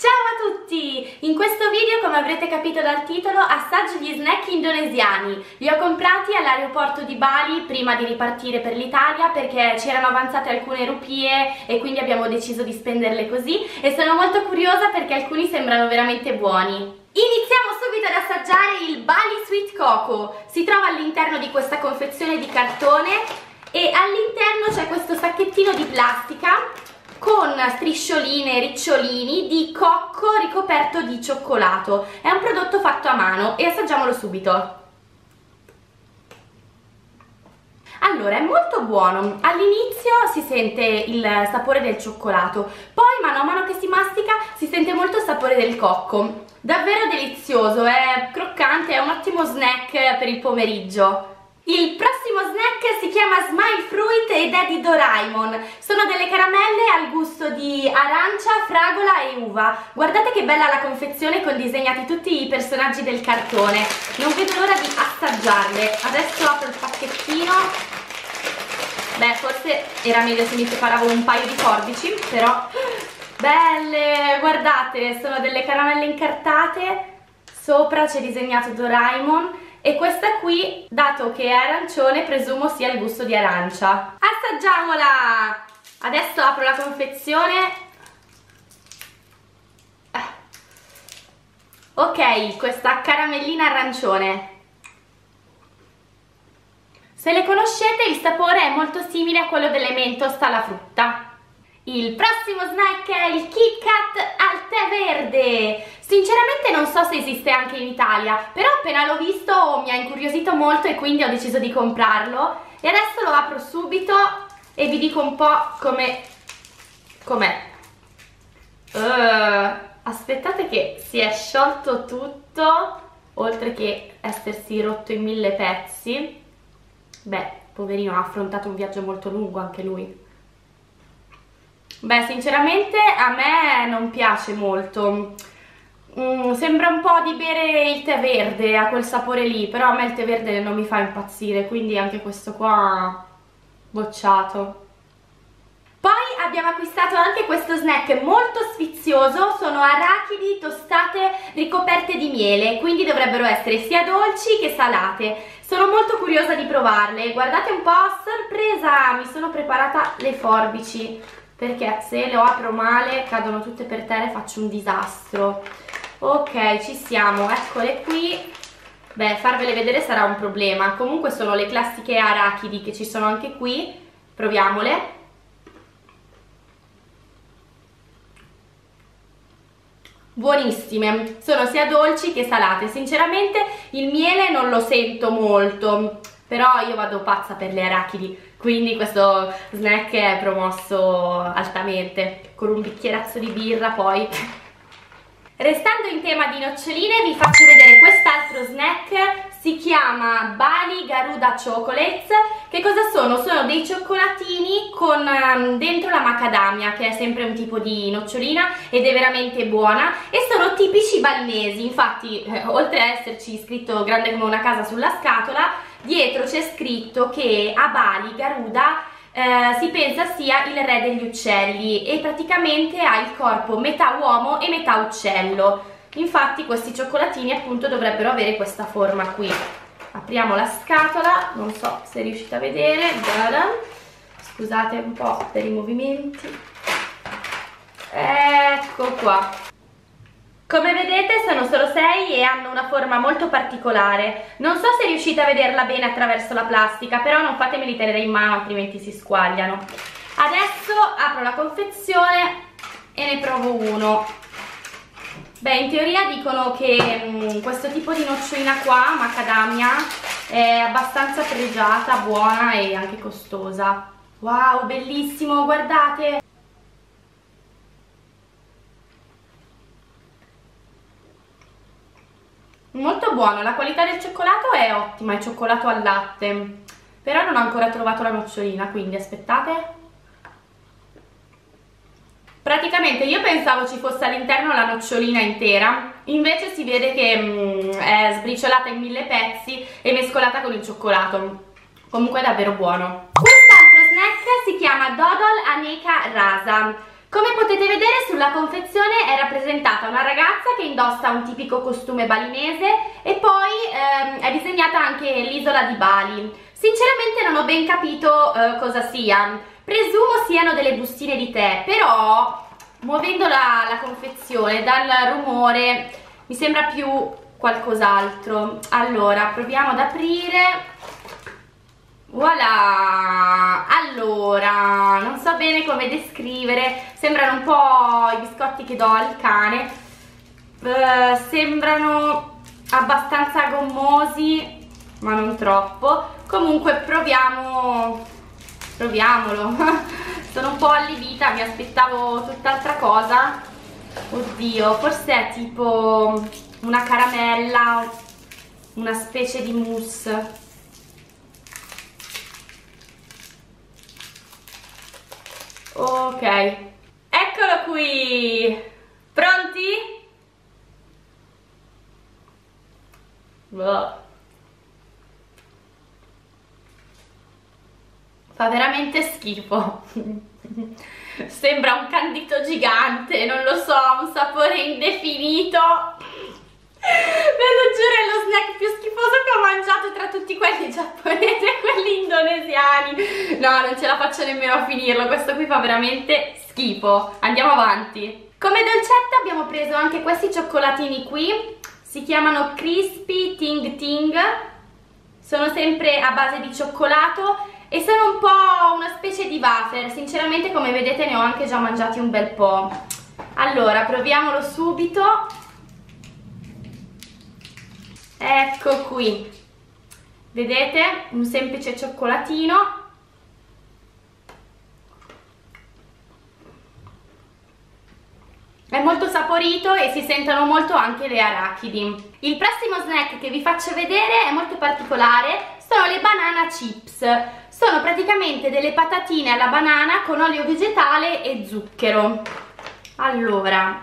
Ciao a tutti! In questo video, come avrete capito dal titolo, assaggio gli snack indonesiani. Li ho comprati all'aeroporto di Bali prima di ripartire per l'Italia perché ci erano avanzate alcune rupie e quindi abbiamo deciso di spenderle così e sono molto curiosa perché alcuni sembrano veramente buoni. Iniziamo subito ad assaggiare il Bali Sweet Coco. Si trova all'interno di questa confezione di cartone e all'interno c'è questo sacchettino di plastica con striscioline ricciolini di cocco ricoperto di cioccolato. È un prodotto fatto a mano e assaggiamolo subito. Allora, è molto buono. All'inizio si sente il sapore del cioccolato, poi mano a mano che si mastica si sente molto il sapore del cocco. Davvero delizioso, è croccante, è un ottimo snack per il pomeriggio. Il prossimo snack si chiama Smile Fruit ed è di Doraemon. Sono delle caramelle al gusto di arancia, fragola e uva. Guardate che bella la confezione con disegnati tutti i personaggi del cartone. Non vedo l'ora di assaggiarle. Adesso apro il pacchettino. Beh, forse era meglio se mi preparavo un paio di forbici, però... Belle! Guardate, sono delle caramelle incartate. Sopra c'è disegnato Doraemon e questa qui, dato che è arancione, presumo sia il gusto di arancia. Assaggiamola! Adesso apro la confezione. Ah. Ok, questa caramellina arancione. Se le conoscete il sapore è molto simile a quello delle Mentos alla frutta. Il prossimo snack è il Kit Kat al tè verde. Sinceramente non so se esiste anche in Italia, però appena l'ho visto mi ha incuriosito molto e quindi ho deciso di comprarlo. E adesso lo apro subito e vi dico un po' come com'è. Uh, aspettate che si è sciolto tutto, oltre che essersi rotto in mille pezzi. Beh, poverino, ha affrontato un viaggio molto lungo anche lui. Beh, sinceramente a me non piace molto. Mm, sembra un po' di bere il tè verde, ha quel sapore lì, però a me il tè verde non mi fa impazzire, quindi anche questo qua bocciato. Poi abbiamo acquistato anche questo snack molto sfizioso, sono arachidi tostate ricoperte di miele, quindi dovrebbero essere sia dolci che salate. Sono molto curiosa di provarle, guardate un po', sorpresa, mi sono preparata le forbici perché se le apro male cadono tutte per terra e faccio un disastro. Ok ci siamo. Eccole qui. Beh farvele vedere sarà un problema. Comunque sono le classiche arachidi che ci sono anche qui. Proviamole. Buonissime. Sono sia dolci che salate. Sinceramente il miele non lo sento molto però io vado pazza per le arachidi, quindi questo snack è promosso altamente, con un bicchierazzo di birra poi. Restando in tema di noccioline vi faccio vedere quest'altro snack, si chiama Bali Garuda Chocolates. Che cosa sono? Sono dei cioccolatini con um, dentro la macadamia, che è sempre un tipo di nocciolina ed è veramente buona e sono tipici balinesi, infatti eh, oltre a esserci scritto grande come una casa sulla scatola dietro c'è scritto che a Bali Garuda eh, si pensa sia il re degli uccelli e praticamente ha il corpo metà uomo e metà uccello. Infatti questi cioccolatini appunto dovrebbero avere questa forma qui. Apriamo la scatola non so se riuscite a vedere. Scusate un po' per i movimenti. Ecco qua come vedete sono solo 6 e hanno una forma molto particolare. Non so se riuscite a vederla bene attraverso la plastica, però non fatemeli tenere in mano altrimenti si squagliano. Adesso apro la confezione e ne provo uno. Beh, in teoria dicono che mh, mm, questo tipo di nocciolina qua, macadamia, è abbastanza pregiata, buona e anche costosa. Wow, bellissimo, guardate! molto buono, la qualità del cioccolato è ottima, è cioccolato al latte. Però non ho ancora trovato la nocciolina quindi aspettate. Praticamente io pensavo ci fosse all'interno la nocciolina intera invece si vede che mm, è sbriciolata in mille pezzi e mescolata con il cioccolato. Comunque è davvero buono. Quest'altro snack si chiama Dodol Aneka Rasa come potete vedere sulla confezione è rappresentata una ragazza che indossa un tipico costume balinese e poi ehm, è disegnata anche l'isola di Bali. Sinceramente non ho ben capito eh, cosa sia, presumo siano delle bustine di tè, però muovendo la, la confezione dal rumore mi sembra più qualcos'altro. Allora, proviamo ad aprire Voilà! Allora, non so bene come descrivere, sembrano un po' i biscotti che do al cane, uh, sembrano abbastanza gommosi, ma non troppo. Comunque proviamo, proviamolo. Sono un po' allibita, mi aspettavo tutt'altra cosa. Oddio, forse è tipo una caramella, una specie di mousse. Ok, eccolo qui! Pronti? Boh. Fa veramente schifo. Sembra un candito gigante, non lo so, un sapore indefinito. Ve lo giuro è lo snack più schifoso che ho mangiato tra tutti quelli giapponesi e quelli indonesiani. No, non ce la faccio nemmeno a finirlo, questo qui fa veramente schifo. Andiamo avanti. Come dolcetta abbiamo preso anche questi cioccolatini qui. Si chiamano Crispy Ting Ting. Sono sempre a base di cioccolato e sono un po' una specie di wafer. Sinceramente come vedete ne ho anche già mangiati un bel po' Allora, proviamolo subito ecco qui. Vedete? Un semplice cioccolatino. È molto saporito e si sentono molto anche le arachidi. Il prossimo snack che vi faccio vedere è molto particolare. Sono le banana chips. Sono praticamente delle patatine alla banana con olio vegetale e zucchero. Allora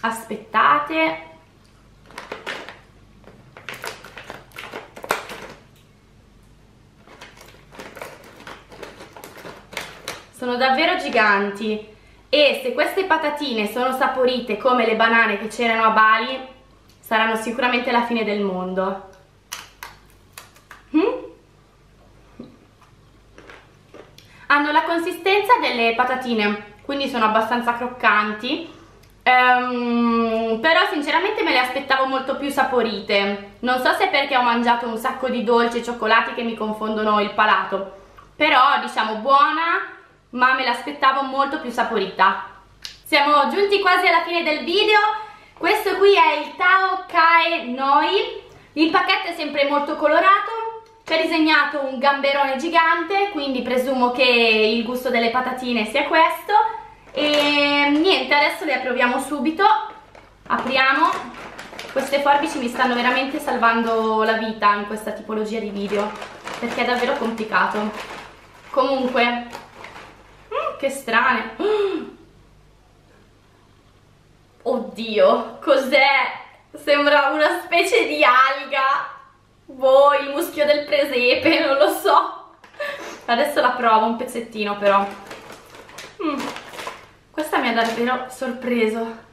aspettate sono davvero giganti. E se queste patatine sono saporite come le banane che c'erano a Bali saranno sicuramente la fine del mondo. Mm? hanno la consistenza delle patatine quindi sono abbastanza croccanti. Um, però sinceramente me le aspettavo molto più saporite. Non so se è perché ho mangiato un sacco di dolci e cioccolati che mi confondono il palato. Però diciamo buona ma me l'aspettavo molto più saporita. Siamo giunti quasi alla fine del video, questo qui è il Tao Kae Noi, il pacchetto è sempre molto colorato, c'è disegnato un gamberone gigante, quindi presumo che il gusto delle patatine sia questo, e niente, adesso le proviamo subito, apriamo, queste forbici mi stanno veramente salvando la vita in questa tipologia di video, perché è davvero complicato. Comunque, che strane. Oddio, cos'è? Sembra una specie di alga. Boh, il muschio del presepe, non lo so. Adesso la provo un pezzettino però. Mm. Questa mi ha davvero sorpreso.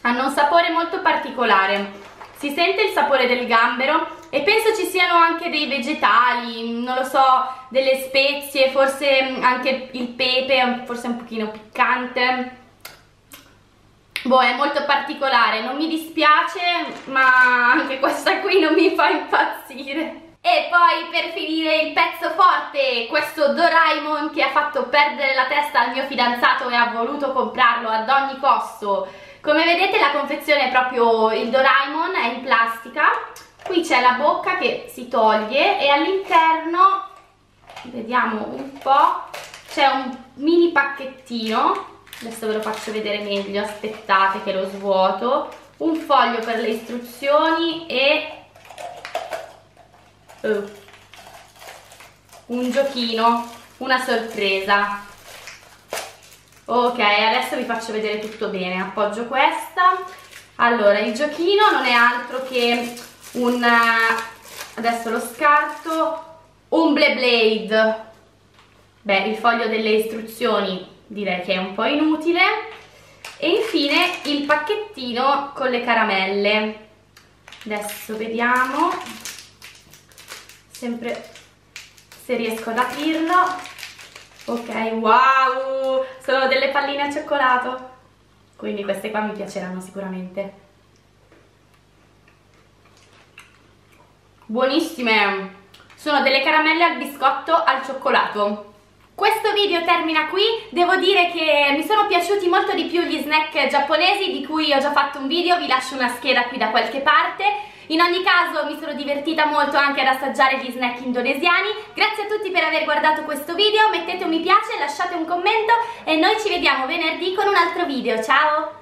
Hanno un sapore molto particolare. Si sente il sapore del gambero e penso ci siano anche dei vegetali, non lo so, delle spezie, forse anche il pepe, forse un pochino piccante. Boh, è molto particolare, non mi dispiace, ma anche questa qui non mi fa impazzire. E poi per finire il pezzo forte, questo Doraemon che ha fatto perdere la testa al mio fidanzato e ha voluto comprarlo ad ogni costo. Come vedete la confezione è proprio il Doraemon, è in plastica, qui c'è la bocca che si toglie e all'interno vediamo un po' c'è un mini pacchettino. Adesso ve lo faccio vedere meglio aspettate che lo svuoto. Un foglio per le istruzioni e uh, un giochino una sorpresa. Ok adesso vi faccio vedere tutto bene appoggio questa. Allora il giochino non è altro che un adesso lo scarto un blade blade. Beh il foglio delle istruzioni direi che è un po' inutile. E infine il pacchettino con le caramelle. Adesso vediamo sempre se riesco ad aprirlo. Ok wow sono delle palline a cioccolato. Quindi queste qua mi piaceranno sicuramente buonissime sono delle caramelle al biscotto al cioccolato questo video termina qui, devo dire che mi sono piaciuti molto di più gli snack giapponesi di cui ho già fatto un video, vi lascio una scheda qui da qualche parte. In ogni caso mi sono divertita molto anche ad assaggiare gli snack indonesiani. Grazie a tutti per aver guardato questo video, mettete un mi piace, lasciate un commento e noi ci vediamo venerdì con un altro video. Ciao!